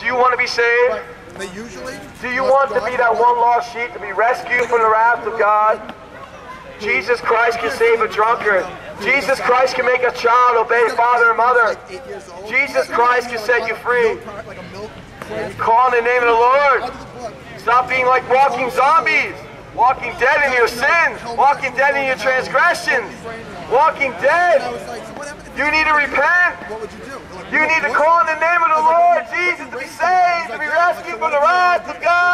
Do you want to be saved? They usually. Do you want to be that one lost sheep to be rescued from the wrath of God? Jesus Christ can save a drunkard. Jesus Christ can make a child obey father and mother. Like eight years old. Jesus Christ can set you free. Milk cart, Like a milk crate. Call in the name of the Lord. Under the blood. Stop being like walking zombies. Walking dead in your sins. Walking dead in your transgressions. Walking dead. was like, so what happened if You need to repent. You do? You need to call in the name of the Lord Jesus to be saved, to be rescued for the wrath of God.